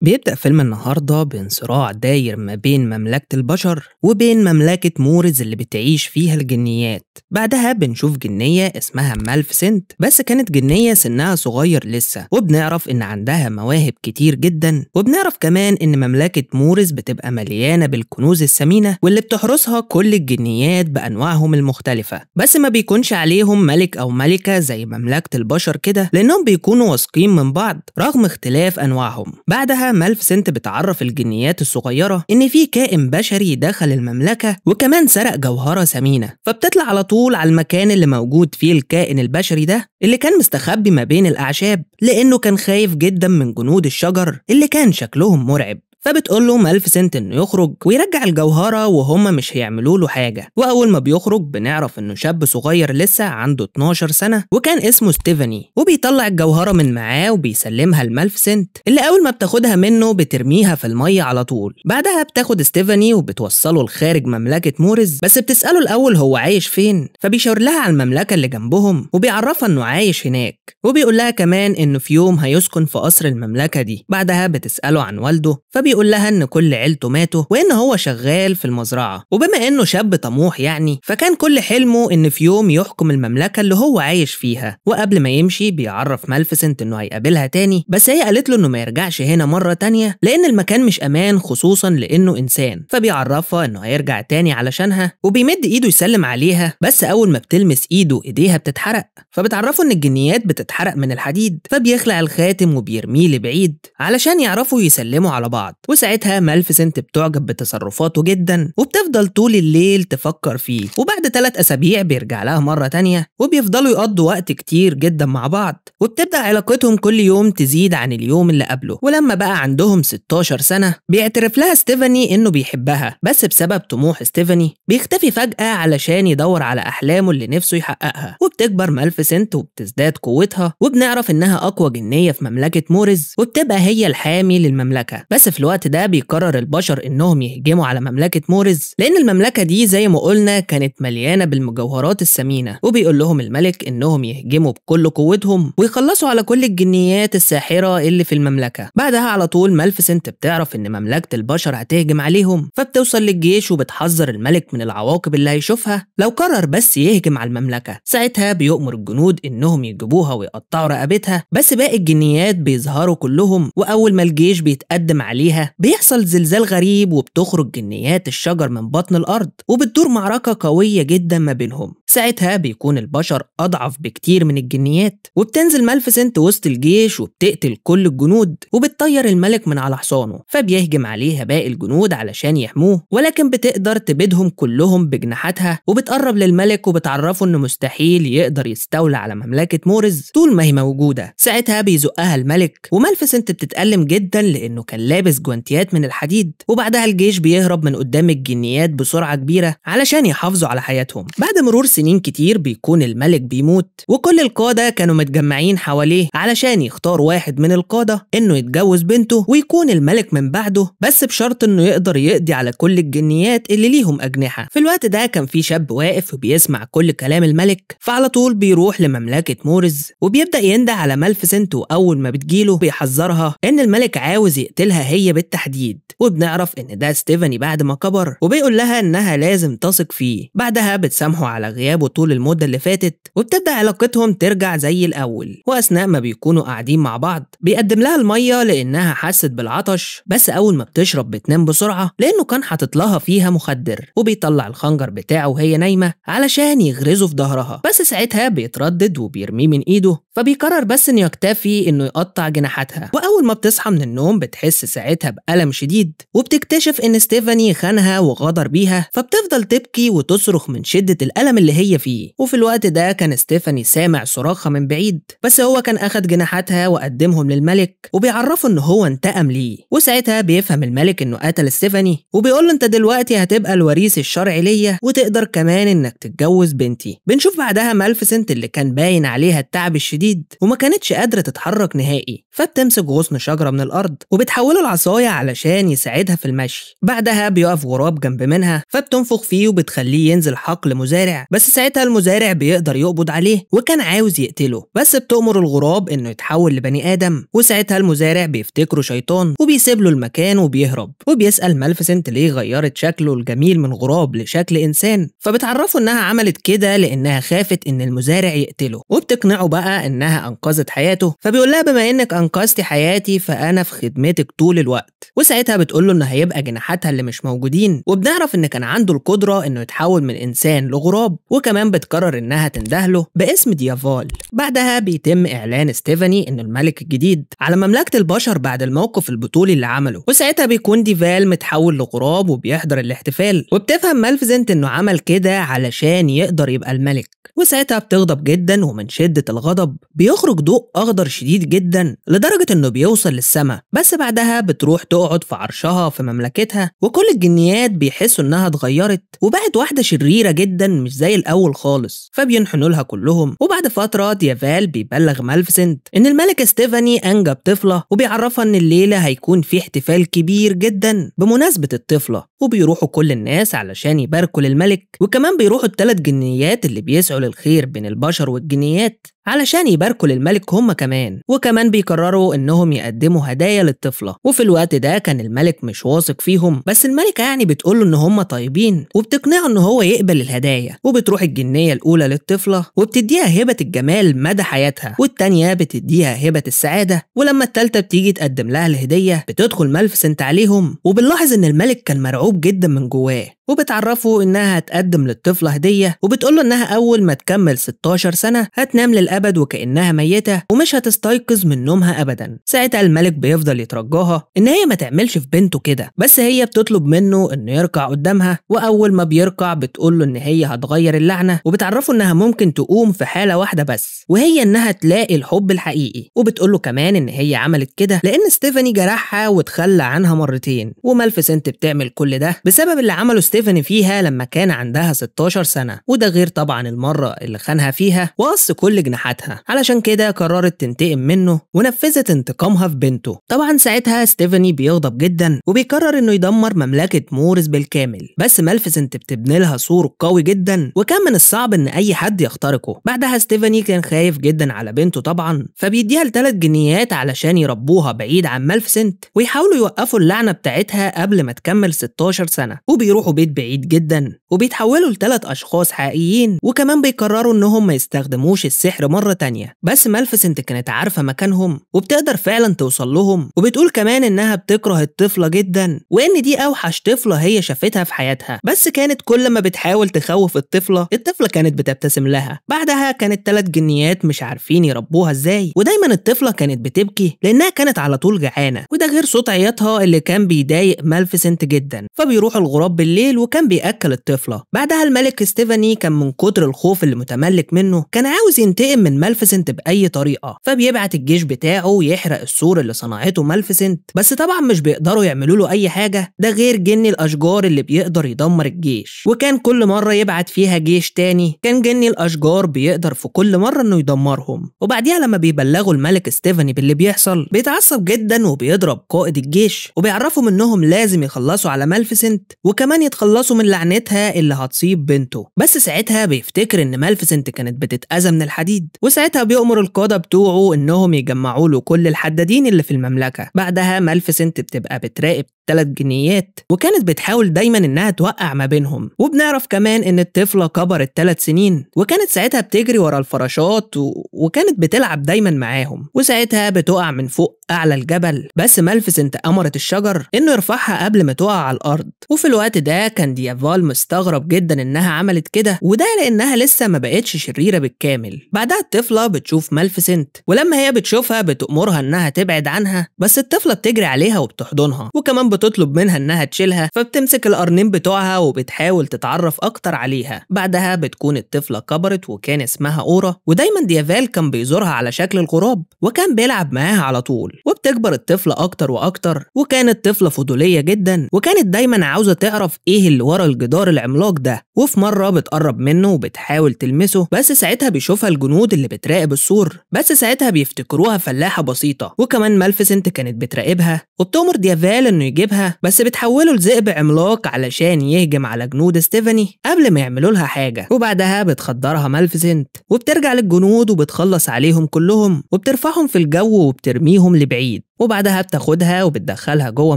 بيبدأ فيلم النهاردة بين صراع داير ما بين مملكة البشر وبين مملكة مورز اللي بتعيش فيها الجنيات. بعدها بنشوف جنية اسمها مالفسنت بس كانت جنية سنها صغير لسه وبنعرف إن عندها مواهب كتير جدا وبنعرف كمان إن مملكة مورز بتبقى مليانة بالكنوز الثمينة واللي بتحرسها كل الجنيات بأنواعهم المختلفة. بس ما بيكونش عليهم ملك أو ملكة زي مملكة البشر كده لأنهم بيكونوا واثقين من بعض رغم اختلاف أنواعهم. بعدها مالفسنت بتعرف الجنيات الصغيرة إن في كائن بشري دخل المملكة وكمان سرق جوهرة ثمينة فبتطلع على طول على المكان اللي موجود فيه الكائن البشري ده اللي كان مستخبي ما بين الأعشاب لأنه كان خايف جدا من جنود الشجر اللي كان شكلهم مرعب. فبتقول له مالفسنت إنه يخرج ويرجع الجوهرة وهما مش هيعملوا له حاجة. وأول ما بيخرج بنعرف إنه شاب صغير لسه عنده 12 سنة وكان اسمه ستيفاني. وبيطلع الجوهرة من معاه وبيسلمها لمالفسنت اللي أول ما بتاخدها منه بترميها في المية على طول. بعدها بتاخد ستيفاني وبتوصله لخارج مملكة مورز بس بتسأله الأول هو عايش فين؟ فبيشاور لها على المملكة اللي جنبهم وبيعرفها إنه عايش هناك. وبيقول لها كمان إنه في يوم هيسكن في قصر المملكة دي. بعدها بتسأله عن والده فبيقول لها إن كل عيلته ماتوا وإن هو شغال في المزرعة. وبما إنه شاب طموح يعني فكان كل حلمه إن في يوم يحكم المملكة اللي هو عايش فيها. وقبل ما يمشي بيعرف مالفسنت إنه هيقابلها تاني بس هي قالت له إنه ما يرجعش هنا مرة تانية لأن المكان مش أمان خصوصا لإنه إنسان. فبيعرفها إنه هيرجع تاني علشانها وبيمد إيده يسلم عليها بس أول ما بتلمس إيده إيديها بتتحرق. فبتعرفه إن الجنيات بتتحرق من الحديد فبيخلع الخاتم وبيرميه لبعيد علشان يعرفوا يسلموا على بعض. وساعتها مالفسنت بتعجب بتصرفاته جدا وبتفضل طول الليل تفكر فيه وبعد ثلاث أسابيع بيرجع لها مرة تانية وبيفضلوا يقضوا وقت كتير جدا مع بعض وبتبدأ علاقتهم كل يوم تزيد عن اليوم اللي قبله ولما بقى عندهم 16 سنة بيعترف لها ستيفاني إنه بيحبها بس بسبب طموح ستيفاني بيختفي فجأة علشان يدور على أحلامه اللي نفسه يحققها وبتكبر مالفسنت وبتزداد قوتها وبنعرف إنها أقوى جنية في مملكة مورز وبتبقى هي الحامي للمملكة بس في الوقت ده بيقرر البشر إنهم يهجموا على مملكة مورز لأن المملكة دي زي ما قلنا كانت مليانة بالمجوهرات الثمينة وبيقول لهم الملك إنهم يهجموا بكل قوتهم ويخلصوا على كل الجنيات الساحرة اللي في المملكة. بعدها على طول مالفسنت بتعرف إن مملكة البشر هتهجم عليهم فبتوصل للجيش وبتحذر الملك من العواقب اللي هيشوفها. لو قرر بس يهجم على المملكة ساعتها بيؤمر الجنود إنهم يجيبوها ويقطعوا رقبتها بس باقي الجنيات بيظهروا كلهم وأول ما الجيش بيتقدم عليها بيحصل زلزال غريب وبتخرج جنيات الشجر من بطن الأرض وبتدور معركة قوية جدا ما بينهم. ساعتها بيكون البشر أضعف بكتير من الجنيات وبتنزل مالفسنت وسط الجيش وبتقتل كل الجنود وبتطير الملك من على حصانه فبيهجم عليها باقي الجنود علشان يحموه ولكن بتقدر تبيدهم كلهم بجناحاتها وبتقرب للملك وبتعرفه إنه مستحيل يقدر يستولى على مملكة مورز طول ما هي موجودة. ساعتها بيزقها الملك ومالفسنت بتتألم جدا لأنه كان لابس جوانتيات من الحديد وبعدها الجيش بيهرب من قدام الجنيات بسرعة كبيرة علشان يحافظوا على حياتهم. بعد مرور سنين كتير بيكون الملك بيموت وكل القادة كانوا متجمعين حواليه علشان يختار واحد من القادة إنه يتجوز بنته ويكون الملك من بعده بس بشرط إنه يقدر يقضي على كل الجنيات اللي ليهم أجنحة. في الوقت ده كان في شاب واقف وبيسمع كل كلام الملك فعلى طول بيروح لمملكة مورز وبيبدأ ينده على مالفسنت وأول ما بتجيله بيحذرها إن الملك عاوز يقتلها هي بالتحديد. وبنعرف إن ده ستيفاني بعد ما كبر وبيقول لها إنها لازم تثق فيه. بعدها بتسامحه على غيابه طول المدة اللي فاتت وبتبدأ علاقتهم ترجع زي الأول وأثناء ما بيكونوا قاعدين مع بعض بيقدم لها المية لأنها حست بالعطش بس أول ما بتشرب بتنام بسرعة لأنه كان حاطط لها فيها مخدر وبيطلع الخنجر بتاعه وهي نايمة علشان يغرزه في ظهرها بس ساعتها بيتردد وبيرميه من إيده فبيقرر بس إنه يكتفي إنه يقطع جناحاتها وأول ما بتصحى من النوم بتحس ساعتها بألم شديد وبتكتشف إن ستيفاني خانها وغدر بيها فبتفضل تبكي وتصرخ من شدة الألم اللي هي فيه. وفي الوقت ده كان ستيفاني سامع صراخها من بعيد بس هو كان أخد جناحاتها وقدمهم للملك وبيعرفه إن هو انتقم ليه. وساعتها بيفهم الملك إنه قتل ستيفاني وبيقول له أنت دلوقتي هتبقى الوريث الشرعي ليا وتقدر كمان إنك تتجوز بنتي. بنشوف بعدها مالفسنت اللي كان باين عليها التعب الشديد وما كانتش قادرة تتحرك نهائي. فبتمسك غصن شجرة من الأرض وبتحوله لعصاية علشان يساعدها في المشي. بعدها بيقف غراب جنب منها فبتنفخ فيه وبتخليه ينزل حقل مزارع. بس بس ساعتها المزارع بيقدر يقبض عليه وكان عاوز يقتله بس بتأمر الغراب إنه يتحول لبني آدم وساعتها المزارع بيفتكره شيطان وبيسيب له المكان وبيهرب وبيسأل مالفيسنت ليه غيرت شكله الجميل من غراب لشكل إنسان فبتعرفه إنها عملت كده لإنها خافت إن المزارع يقتله وبتقنعه بقى إنها أنقذت حياته فبيقول لها بما إنك انقذتي حياتي فأنا في خدمتك طول الوقت وساعتها بتقول له إنه هيبقى جناحاتها اللي مش موجودين وبنعرف إن كان عنده القدرة إنه يتحول من إنسان لغراب وكمان بتقرر إنها تندهله باسم ديافال بعدها بيتم إعلان ستيفاني إنه الملك الجديد على مملكة البشر بعد الموقف البطولي اللي عمله. وساعتها بيكون ديفال متحول لغراب وبيحضر الاحتفال. وبتفهم مالفيزنت إنه عمل كده علشان يقدر يبقى الملك. وساعتها بتغضب جدا ومن شدة الغضب بيخرج ضوء أخضر شديد جدا لدرجة إنه بيوصل للسماء. بس بعدها بتروح تقعد في عرشها في مملكتها وكل الجنيات بيحسوا إنها اتغيرت. وبقت واحدة شريرة جدا مش زي الأول خالص فبينحنوا لها كلهم وبعد فترة ديافال بيبلغ مالفسنت إن الملكة ستيفاني أنجب طفلة وبيعرفها إن الليلة هيكون في احتفال كبير جدا بمناسبة الطفلة وبيروحوا كل الناس علشان يباركوا للملك وكمان بيروحوا الثلاث جنيات اللي بيسعوا للخير بين البشر والجنيات. علشان يباركوا للملك هم كمان. وكمان بيقرروا إنهم يقدموا هدايا للطفلة. وفي الوقت ده كان الملك مش واثق فيهم. بس الملكة يعني بتقول إن هم طيبين. وبتقنعه إن هو يقبل الهدايا. وبتروح الجنية الأولى للطفلة. وبتديها هبه الجمال مدى حياتها. والتانيه بتديها هبة السعادة ولما التالتة بتيجي تقدم لها الهدية بتدخل مالفسنت عليهم وبنلاحظ إن الملك كان مرعوب جدا من جواه وبتعرفه إنها هتقدم للطفلة هدية وبتقوله إنها أول ما تكمل 16 سنة هتنام للأبد وكأنها ميتة ومش هتستيقظ من نومها ابدا. ساعتها الملك بيفضل يترجاها إن هي ما تعملش في بنته كده بس هي بتطلب منه إنه يركع قدامها وأول ما بيركع بتقوله إن هي هتغير اللعنة وبتعرفه إنها ممكن تقوم في حالة واحدة بس وهي إنها تلاقي الحب الحقيقي. وبتقوله كمان إن هي عملت كده لأن ستيفاني جرحها وتخلى عنها مرتين. ومالفيسنت بتعمل كل ده بسبب اللي عمله ستيفاني فيها لما كان عندها 16 سنة. وده غير طبعا المرة اللي خانها فيها وقص كل جناحاتها. علشان كده قررت تنتقم منه ونفذت انتقامها في بنته. طبعا ساعتها ستيفاني بيغضب جدا وبيقرر إنه يدمر مملكة مورس بالكامل. بس مالفيسنت بتبني لها سور قوي جدا. وكان من الصعب إن أي حد يخترقه. بعدها ستيفاني كان خايف جدا على بنته طبعا فبيديها لثلاث جنيات علشان يربوها بعيد عن مالفيسنت ويحاولوا يوقفوا اللعنة بتاعتها قبل ما تكمل 16 سنة. وبيروحوا بيت بعيد جدا. وبيتحولوا لثلاث أشخاص حقيقيين وكمان بيقرروا إنهم ما يستخدموش السحر مرة تانية. بس مالفيسنت كانت عارفة مكانهم وبتقدر فعلا توصل لهم. وبتقول كمان إنها بتكره الطفلة جدا وإن دي أوحش طفلة هي شافتها في حياتها. بس كانت كل ما بتحاول تخوف الطفلة الطفلة كانت بتبتسم لها. بعدها كانت ثلاث جنيات مش عارفين يربوها إزاي؟ ودايما الطفلة كانت بتبكي لأنها كانت على طول جعانة وده غير صوت عياطها اللي كان بيضايق مالفيسنت جدا. فبيروح الغراب بالليل وكان بيأكل الطفلة. بعدها الملك ستيفاني كان من كتر الخوف اللي متملك منه كان عاوز ينتقم من مالفيسنت بأي طريقة. فبيبعت الجيش بتاعه يحرق السور اللي صنعته مالفيسنت بس طبعا مش بيقدروا يعملوا له أي حاجة. ده غير جني الأشجار اللي بيقدر يدمر الجيش. وكان كل مرة يبعت فيها جيش تاني كان جني الأشجار بيقدر في كل مرة إنه يدمرهم. وبعديها لما بيبلغوا الملك ستيفاني باللي بيحصل بيتعصب جدا وبيضرب قائد الجيش وبيعرفهم إنهم لازم يخلصوا على مالفيسنت وكمان يتخلصوا من لعنتها اللي هتصيب بنته. بس ساعتها بيفتكر إن مالفيسنت كانت بتتأذى من الحديد وساعتها بيأمر القادة بتوعه إنهم يجمعوا له كل الحدادين اللي في المملكة. بعدها مالفيسنت بتبقى بتراقب ثلاث جنيات وكانت بتحاول دايما إنها توقع ما بينهم. وبنعرف كمان إن الطفلة كبرت ثلاث سنين وكانت ساعتها بتجري ورا الفراشات و... وكانت بتلعب دايما معاهم. وساعتها بتقع من فوق أعلى الجبل. بس مالفيسنت امرت الشجر إنه يرفعها قبل ما تقع على الأرض. وفي الوقت ده كان ديافال مستغرب جدا إنها عملت كده. وده لإنها لسه ما بقتش شريرة بالكامل. بعدها الطفلة بتشوف مالفيسنت ولما هي بتشوفها بتأمرها إنها تبعد عنها. بس الطفلة بتجري عليها وبتحضنها. وكمان بتطلب منها إنها تشيلها فبتمسك القرنين بتوعها وبتحاول تتعرف أكتر عليها. بعدها بتكون الطفلة كبرت وكان اسمها أورا ودايما ديافال كان بيزورها على شكل الغراب وكان بيلعب معاها على طول. وبتكبر الطفلة أكتر وأكتر وكانت طفلة فضولية جدا وكانت دايما عاوزة تعرف إيه اللي ورا الجدار العملاق ده. وفي مرة بتقرب منه وبتحاول تلمسه بس ساعتها بيشوفها الجنود اللي بتراقب السور. بس ساعتها بيفتكروها فلاحة بسيطة وكمان مالفيسنت كانت بتراقبها. وبتأمر ديافال إنه يجيب بتراقبها بس بتحوله لذئب عملاق علشان يهجم على جنود ستيفاني قبل ما يعملوا لها حاجة وبعدها بتخدرها مالفيسنت وبترجع للجنود وبتخلص عليهم كلهم وبترفعهم في الجو وبترميهم لبعيد. وبعدها بتاخدها وبتدخلها جوه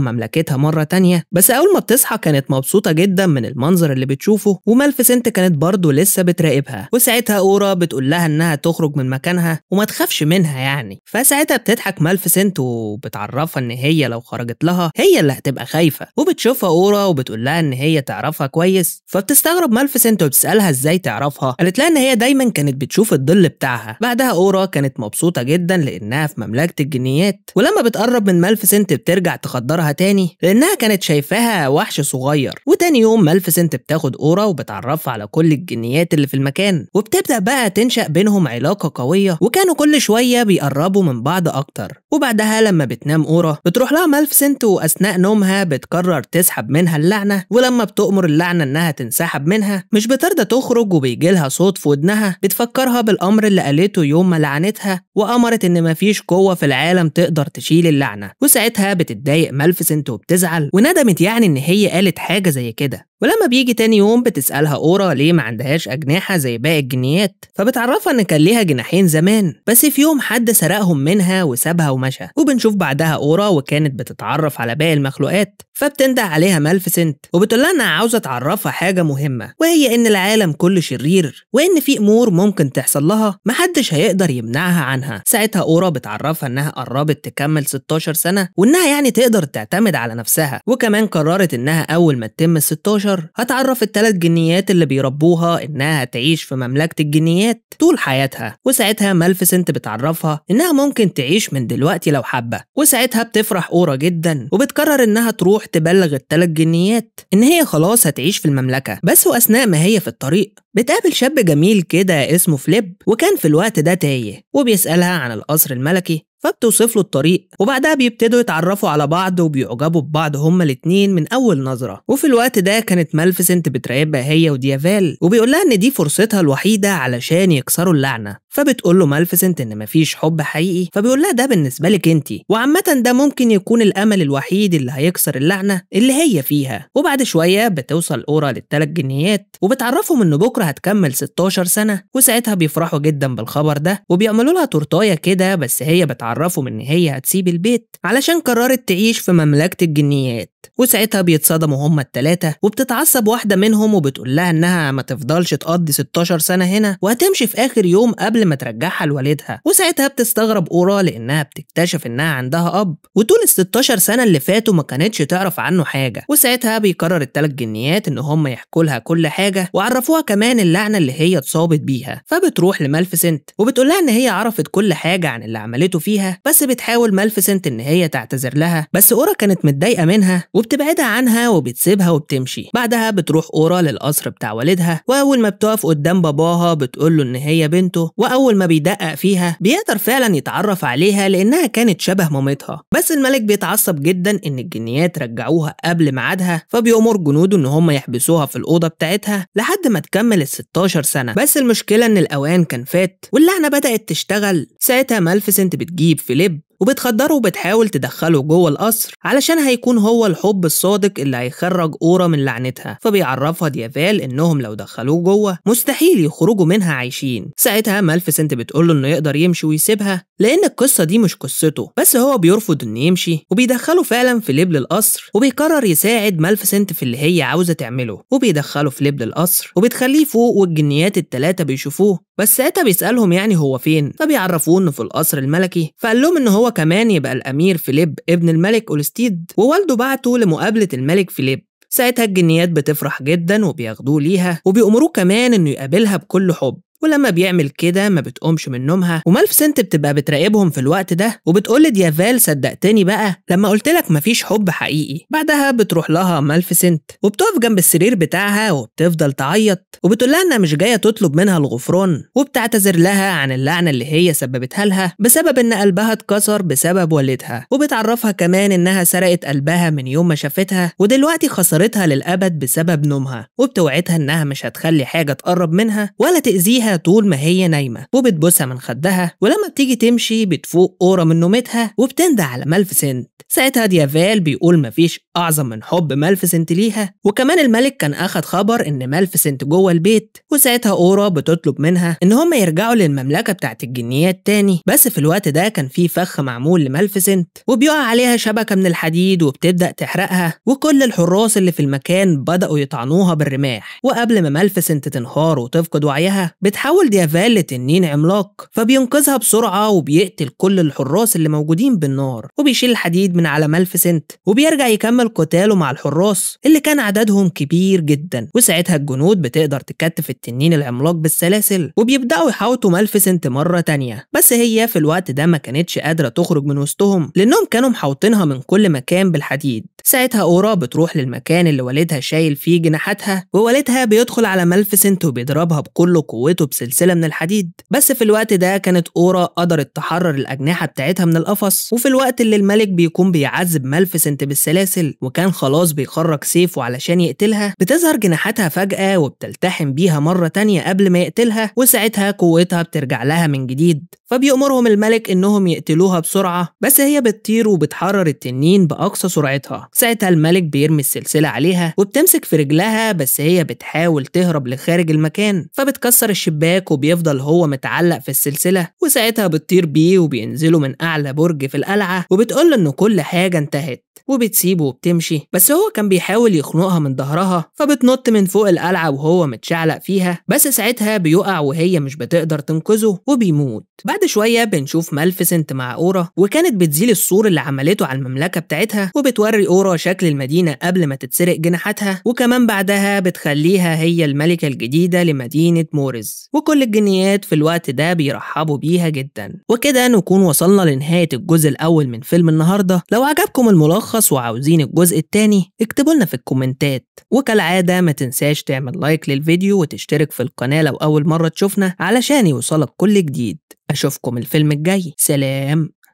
مملكتها مرة تانية. بس أول ما بتصحى كانت مبسوطة جدا من المنظر اللي بتشوفه ومالفيسنت كانت برضه لسه بتراقبها. وساعتها أورا بتقول لها إنها تخرج من مكانها وما تخافش منها يعني. فساعتها بتضحك مالفيسنت وبتعرفها إن هي لو خرجت لها هي اللي هتبقى خايفة. وبتشوفها أورا وبتقول لها إن هي تعرفها كويس. فبتستغرب مالفيسنت وبتسألها إزاي تعرفها. قالت لها إن هي دايما كانت بتشوف الظل بتاعها. بعدها أورا كانت مبسوطة جدا لأنها في مملكة الجنيات. ولما بتقرب من مالفيسنت بترجع تخدرها تاني لأنها كانت شايفاها وحش صغير. وتاني يوم مالفيسنت بتاخد أورا وبتعرفها على كل الجنيات اللي في المكان. وبتبدأ بقى تنشأ بينهم علاقة قوية وكانوا كل شوية بيقربوا من بعض أكتر. وبعدها لما بتنام أورا بتروح لها مالفيسنت وأثناء نومها بتقرر تسحب منها اللعنة. ولما بتؤمر اللعنة إنها تنسحب منها مش بترضى تخرج وبيجي لها صوت في ودنها. بتفكرها بالأمر اللي قالته يوم ما لعنتها وأمرت إن مفيش قوة في العالم تقدر تشيل اللعنة وساعتها بتتضايق مالفيسنت وبتزعل وندمت يعني إن هي قالت حاجة زي كده. ولما بيجي تاني يوم بتسألها أورا ليه ما عندهاش أجنحة زي باقي الجنيات فبتعرفها إن كان ليها جناحين زمان بس في يوم حد سرقهم منها وسابها ومشى وبنشوف بعدها أورا وكانت بتتعرف على باقي المخلوقات فبتنده عليها مالفيسنت وبتقول لها أنا عاوزة أعرفك حاجة مهمة وهي إن العالم كله شرير وإن في أمور ممكن تحصل لها محدش هيقدر يمنعها عنها. ساعتها أورا بتعرفها إنها قربت تكمل 16 سنة وإنها يعني تقدر تعتمد على نفسها وكمان قررت إنها أول ما تتم 16 البشر هتعرف التلات جنيات اللي بيربوها إنها هتعيش في مملكة الجنيات طول حياتها وساعتها مالفيسنت بتعرفها إنها ممكن تعيش من دلوقتي لو حابة وساعتها بتفرح أورا جدا وبتقرر إنها تروح تبلغ التلات جنيات إن هي خلاص هتعيش في المملكة. بس وأثناء ما هي في الطريق بتقابل شاب جميل كده اسمه فليب وكان في الوقت ده تايه وبيسألها عن القصر الملكي فبتوصف له الطريق وبعدها بيبتدوا يتعرفوا على بعض وبيعجبوا ببعض هما الاتنين من أول نظرة. وفي الوقت ده كانت مالفيسنت بتراقبها هي وديافال وبيقول لها إن دي فرصتها الوحيدة علشان يكسروا اللعنة. فبتقول له مالفيسنت إن مفيش حب حقيقي. فبيقول لها ده بالنسبة لك انتي وعامة ده ممكن يكون الأمل الوحيد اللي هيكسر اللعنة اللي هي فيها. وبعد شوية بتوصل أورا للتلات جنيات وبتعرفهم إن بكرة هتكمل 16 سنة. وساعتها بيفرحوا جدا بالخبر ده وبيعملوا لها تورتاية كده بس هي بتعرفهم إن هي هتسيب البيت علشان قررت تعيش في مملكة الجنيات. وساعتها بيتصدموا هما التلاتة وبتتعصب واحدة منهم وبتقول لها إنها ما تفضلش تقضي 16 سنة هنا وهتمشي في آخر يوم قبل ما ترجعها لوالدها. وساعتها بتستغرب أورا لأنها بتكتشف إنها عندها أب وطول ال 16 سنة اللي فاتوا ما كانتش تعرف عنه حاجة. وساعتها بيقرر التلات جنيات إن هما يحكوا لها كل حاجة وعرفوها كمان اللعنة اللي هي اتصابت بيها. فبتروح لمالفيسنت وبتقول لها إن هي عرفت كل حاجة عن اللي عملته فيها بس بتحاول مالفيسنت إن هي تعتذر لها بس أورا كانت متضايقة منها وبتبعدها عنها وبتسيبها وبتمشي. بعدها بتروح أورا للقصر بتاع والدها وأول ما بتقف قدام باباها بتقول له إن هي بنته وأول ما بيدقق فيها بيقدر فعلا يتعرف عليها لأنها كانت شبه مامتها. بس الملك بيتعصب جدا إن الجنيات رجعوها قبل ميعادها فبيأمر جنوده إن هم يحبسوها في الأوضة بتاعتها لحد ما تكمل ال 16 سنة. بس المشكلة إن الأوان كان فات واللعنة بدأت تشتغل. ساعتها مالفيسنت بتجيب فيليب وبتخدره وبتحاول تدخله جوه القصر علشان هيكون هو الحب الصادق اللي هيخرج أورا من لعنتها. فبيعرفها ديافال إنهم لو دخلوه جوه مستحيل يخرجوا منها عايشين. ساعتها مالفيسنت بتقوله إنه يقدر يمشي ويسيبها لأن القصة دي مش قصته بس هو بيرفض إنه يمشي وبيدخله فعلا فيليب للقصر وبيقرر يساعد مالفيسنت في اللي هي عاوزة تعمله. وبيدخله فيليب للقصر وبتخليه فوق والجنيات التلاتة بيشوفوه بس ساعتها بيسألهم يعني هو فين؟ فبيعرفوه إنه في القصر الملكي فقال لهم إن هو كمان يبقى الأمير فيليب ابن الملك أولستيد ووالده بعته لمقابلة الملك فيليب. ساعتها الجنيات بتفرح جدا وبياخدوه ليها وبيأمروه كمان إنه يقابلها بكل حب. ولما بيعمل كده ما بتقومش من نومها ومالفسنت بتبقى بتراقبهم في الوقت ده وبتقول لديافال صدقتني بقى لما قلت لك مفيش حب حقيقي. بعدها بتروح لها مالفسنت وبتقف جنب السرير بتاعها وبتفضل تعيط وبتقول لها إنها مش جاية تطلب منها الغفران وبتعتذر لها عن اللعنة اللي هي سببتها لها بسبب إن قلبها اتكسر بسبب والدها. وبتعرفها كمان إنها سرقت قلبها من يوم ما شافتها ودلوقتي خسرتها للأبد بسبب نومها وبتوعدها إنها مش هتخلي حاجة تقرب منها ولا تأذيها طول ما هي نايمة وبتبوسها من خدها ولما بتيجي تمشي بتفوق أورا من نومتها وبتندى على مالفيسنت ساعتها ديافال بيقول مفيش أعظم من حب مالفيسنت ليها. وكمان الملك كان أخد خبر إن مالفيسنت جوه البيت وساعتها أورا بتطلب منها إن هم يرجعوا للمملكة بتاعت الجنيات تاني. بس في الوقت ده كان في فخ معمول لمالفيسنت وبيقع عليها شبكة من الحديد وبتبدأ تحرقها. وكل الحراس اللي في المكان بدأوا يطعنوها بالرماح. وقبل ما مالفيسنت تنهار وتفقد وعيها بتحول ديافال لتنين عملاق. فبينقذها بسرعة وبيقتل كل الحراس اللي موجودين بالنار. وبيشيل الحديد من على مالفيسنت وبيرجع يكمل قتاله مع الحراس اللي كان عددهم كبير جدا وساعتها الجنود بتقدر تكتف التنين العملاق بالسلاسل وبيبدأوا يحاوطوا مالفيسنت مرة تانية. بس هي في الوقت ده ما كانتش قادرة تخرج من وسطهم لأنهم كانوا محاوطينها من كل مكان بالحديد. ساعتها أورا بتروح للمكان اللي والدها شايل فيه جناحاتها ووالدها بيدخل على مالفيسنت وبيضربها بكل قوته بسلسلة من الحديد. بس في الوقت ده كانت أورا قدرت تحرر الأجنحة بتاعتها من القفص وفي الوقت اللي الملك بيكون بيعذب مالفيسنت بالسلاسل وكان خلاص بيخرج سيفه علشان يقتلها بتظهر جناحاتها فجأة وبتلتحم بيها مرة تانية قبل ما يقتلها وساعتها قوتها بترجع لها من جديد. فبيأمرهم الملك إنهم يقتلوها بسرعة بس هي بتطير وبتحرر التنين بأقصى سرعتها. ساعتها الملك بيرمي السلسلة عليها وبتمسك في رجلها بس هي بتحاول تهرب لخارج المكان فبتكسر الشباك وبيفضل هو متعلق في السلسلة وساعتها بتطير بيه وبينزلوا من أعلى برج في القلعة وبتقول إن كل حاجة انتهت وبتسيبه وبتمشي بس هو كان بيحاول يخنقها من ظهرها فبتنط من فوق القلعة وهو متشعلق فيها بس ساعتها بيقع وهي مش بتقدر تنقذه وبيموت. بعد شوية بنشوف مالفيسنت مع أورا وكانت بتزيل السور اللي عملته على المملكة بتاعتها وبتوري أورا شكل المدينة قبل ما تتسرق جناحاتها وكمان بعدها بتخليها هي الملكة الجديدة لمدينة مورز وكل الجنيات في الوقت ده بيرحبوا بيها جدا. وكده نكون وصلنا لنهاية الجزء الأول من فيلم النهاردة. لو عجبكم الملخص وعاوزين الجزء التاني اكتبوا لنا في الكومنتات. وكالعادة ما تنساش تعمل like للفيديو وتشترك في القناة لو أول مرة تشوفنا علشان يوصلك كل جديد. أشوفكم الفيلم الجاي. سلام.